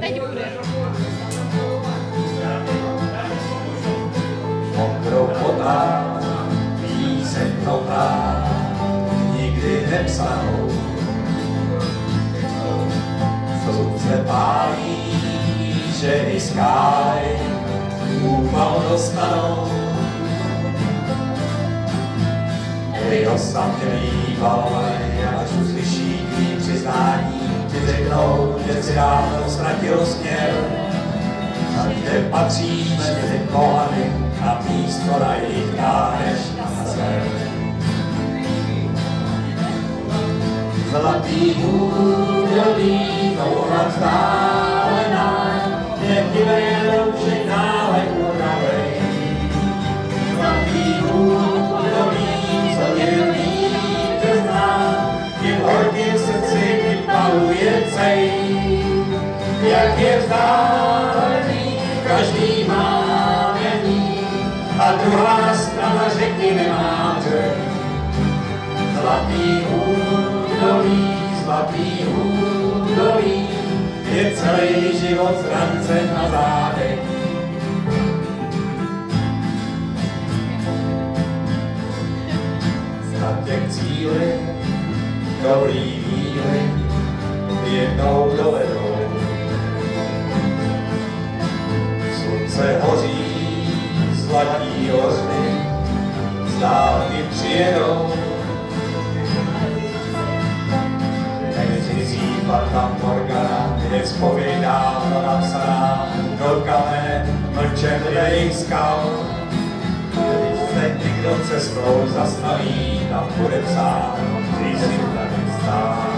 Teď bude. Mokrou potá, píseň notá, nikdy nepsanou. Slunce pálí, ženy skály, úpal dostanou. Jeho samělý balej, až uslyší tvý přiznání, řeknou, že si dávno ztratil směr. A kde patříš mezi pohany a místo na jejich dáneš na zem. Zlatý údolí, touha vzdálená, vypaluje cej. Jak je vzdálený, každý má mění, a druhá strana řeky nemá břeh. Zlatý údolí, zlatý údolí, je celý život zrancen na zádech. Těch cílech, dobrý víly, jednou dovedou. Slunce hoří, zlatí hořmy, z dálky přijedou. Nezmizí Fata Morgana, je zpověď dávno napsaná do kamen mlčet jejich skal. Když se někdo cestou zastaví, tam bude psát, že jsi tady stál.